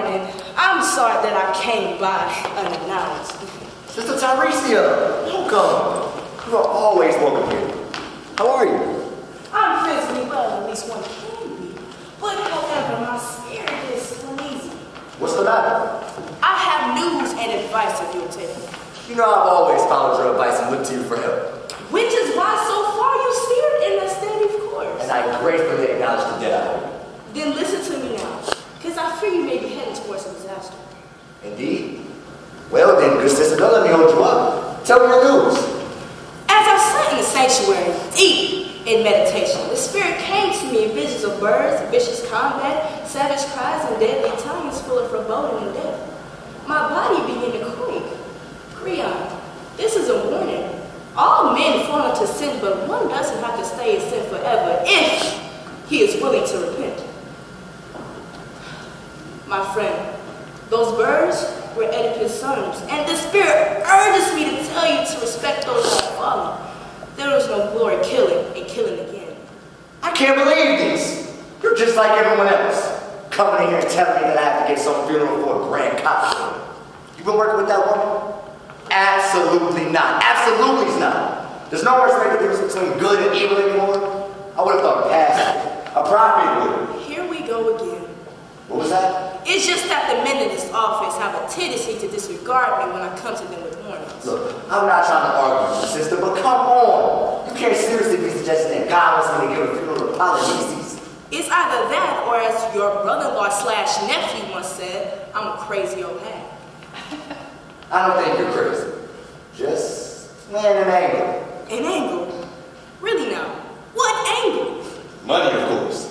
morning. I'm sorry that I came by unannounced. Sister Tyresia, welcome. You are always welcome here. How are you? I'm physically well, at least one can be. But however, my spirit is uneasy. What's the matter? I have news and advice if you'll take it. You know I've always followed your advice and looked to you for help. Which is why so far you steered in a steady course. And I gratefully acknowledge the debt I owe you. Then listen to me now, because I fear you may be heading towards a disaster. Indeed. Well then, good sister, don't let me hold you up. Tell me your news. As I sat in the sanctuary, deep in meditation, the Spirit came to me in visions of birds, vicious combat, savage cries, and deadly tongues full of foreboding and death. My body began to quake. Creon, this is a warning. All men fall into sin, but one doesn't have to stay in sin forever if he is willing to repent. My friend, those birds were Oedipus' sons, and the Spirit urges me to tell you to respect those that follow. There is no glory killing and killing again. I can't believe this. You're just like everyone else. Coming in here and telling me that I have to get some funeral for a grand costume. You been working with that woman? Absolutely not. Absolutely not. There's no more to make the difference between good and evil anymore. I would have thought past it. A prophet would. Here we go again. What was that? It's just that the men in this office have a tendency to disregard me when I come to them with warnings. Look, I'm not trying to argue with you, sister, but come on. You can't seriously be suggesting that God wants me to give a funeral to Polynices. It's either that, or as your brother-in-law slash nephew once said, I'm a crazy old hag. I don't think you're crazy. Just man an angle. An angle? Really now? What angle? Money, of course.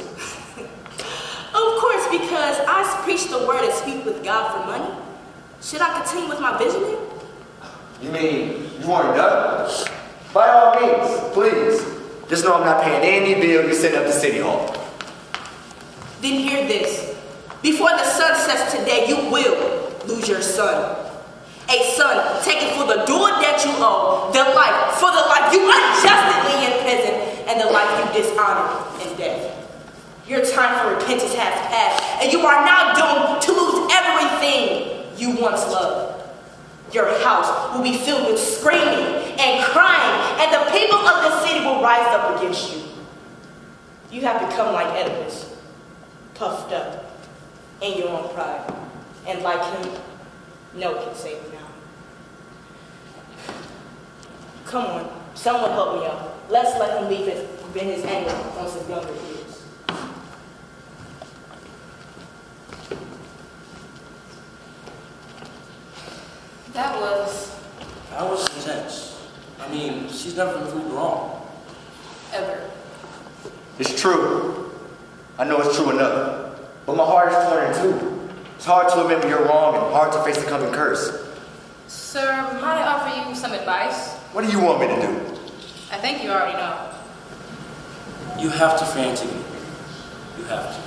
Of course, because I preach the word and speak with God for money. Should I continue with my visioning? You mean you weren't done? By all means, please. Just know I'm not paying any bill you send up to City Hall. Then hear this. Before the sun sets today, you will lose your son. A son taken for the dual debt you owe, the life for the life you unjustly imprisoned, and the life you dishonored in death. Your time for repentance has passed, and you are now doomed to lose everything you once loved. Your house will be filled with screaming and crying, and the people of the city will rise up against you. You have become like Oedipus, puffed up in your own pride, and like him, no one can save you now. Come on, someone help me out. Let's let him leave his, his anger on some younger. That was That was intense. I mean, she's never been proved wrong. ever. It's true. I know it's true enough. But my heart is torn in two. It's hard to admit when you're wrong and hard to face the coming curse. Sir, might I offer you some advice? What do you want me to do? I think you already know. You have to free Antigone. You have to.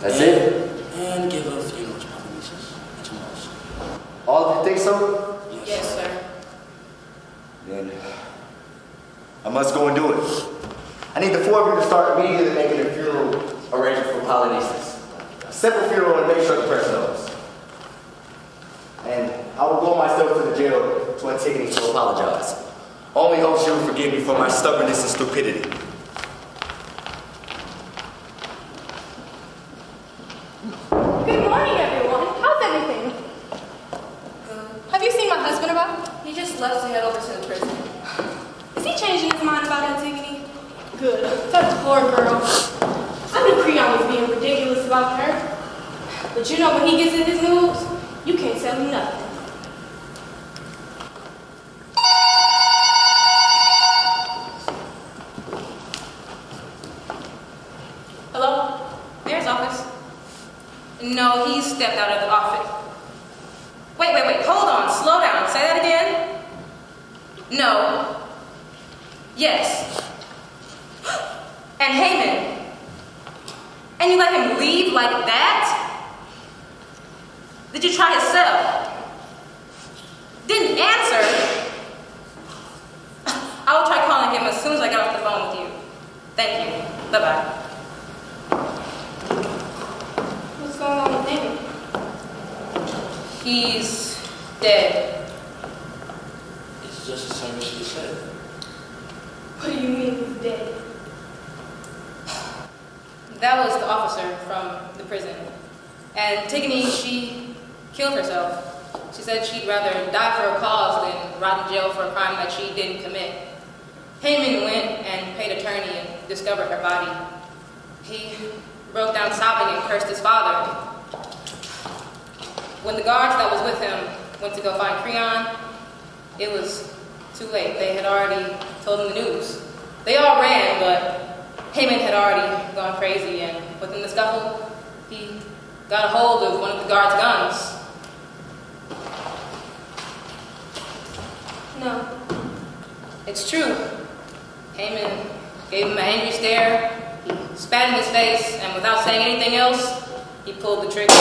That's and, it? And give a funeral to Polynices and to Mars. All of you think so? Yes, sir. Then I must go and do it. I need the four of you to start immediately making a funeral arrangement for Polynices. A simple funeral and make sure the person knows. And I will go myself to the jail to Antigone to apologize. Only hope she will forgive me for my stubbornness and stupidity. Good morning, everyone. How's everything? Have you seen my husband about? He just left to head over to the prison. Is he changing his mind about Antigone? Good. That poor girl. I knew Creon was being ridiculous about her. But you know when he gets in his moods, you can't tell me nothing. Hello? Mayor's office. No, he stepped out of the office. Wait, wait, wait. Hold on. Slow down. Say that again. No. Yes. And Haemon. And you let him leave like that? Did you try his cell? Didn't answer? I will try calling him as soon as I get off the phone with you. Thank you. Bye-bye. What's going on with David? He's dead. It's just the same as she said. What do you mean he's dead? That was the officer from the prison. And Antigone, she killed herself. She said she'd rather die for a cause than rot in jail for a crime that she didn't commit. Haemon went and paid attorney and discovered her body. He broke down sobbing and cursed his father. When the guards that was with him went to go find Creon, it was too late. They had already told him the news. They all ran, but Haemon had already gone crazy, and within the scuffle, he got a hold of one of the guards' guns. No. It's true. Haemon gave him an angry stare, he spat in his face, and without saying anything else, he pulled the trigger.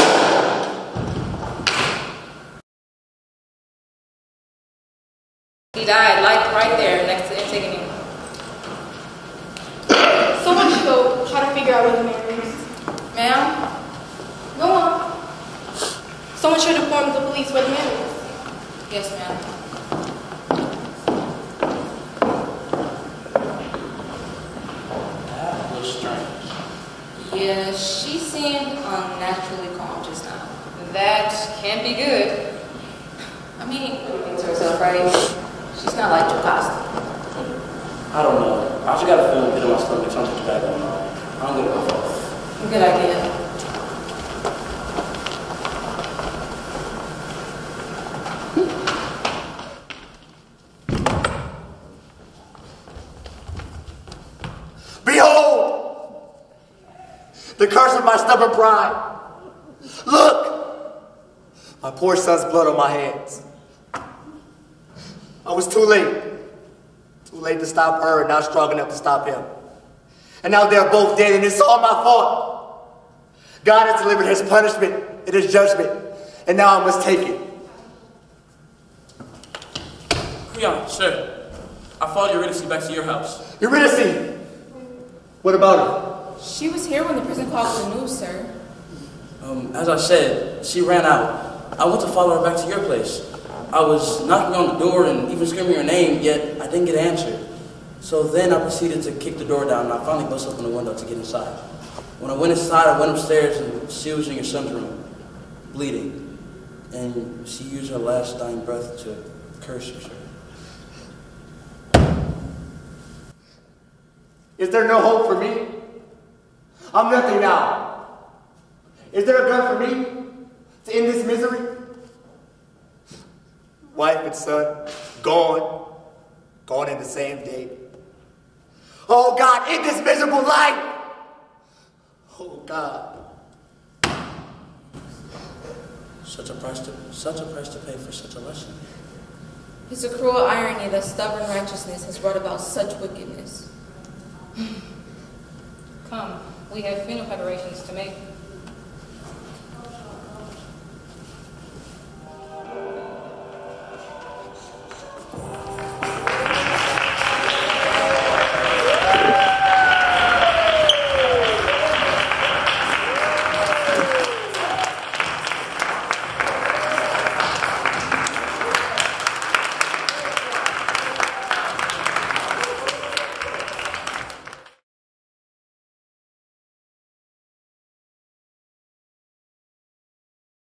He died like right there next to Antigone. Someone should go try to figure out where the is. Ma'am? Go on. Someone should inform the police where the man is. Yes, ma'am. That was strange. Yeah, she seemed unnaturally calm just now. That can't be good. I mean, to herself, right? She's not like Jocasta. I don't know. I just got a feeling pit in my stomach something's bad going on. I'm gonna go first. Good idea. Behold! The curse of my stubborn pride. Look! My poor son's blood on my hands. I was too late. Too late to stop her and not strong enough to stop him. And now they're both dead and it's all my fault. God has delivered his punishment and his judgment, and now I must take it. Creon, sir. I followed Eurydice back to your house. Eurydice! What about her? She was here when the prison called for the news, sir. Um, as I said, she ran out. I went to follow her back to your place. I was knocking on the door and even screaming her name, yet I didn't get an answer. So then I proceeded to kick the door down and I finally busted open the window to get inside. When I went inside, I went upstairs and she was in your son's room, bleeding. And she used her last dying breath to curse sir. Is there no hope for me? I'm nothing now. Is there a gun for me to end this misery? Wife and son, gone. Gone in the same day. Oh God, end this miserable life! Oh God. Such a price to such a price to pay for such a lesson. It's a cruel irony that stubborn righteousness has brought about such wickedness. Come, we have funeral preparations to make.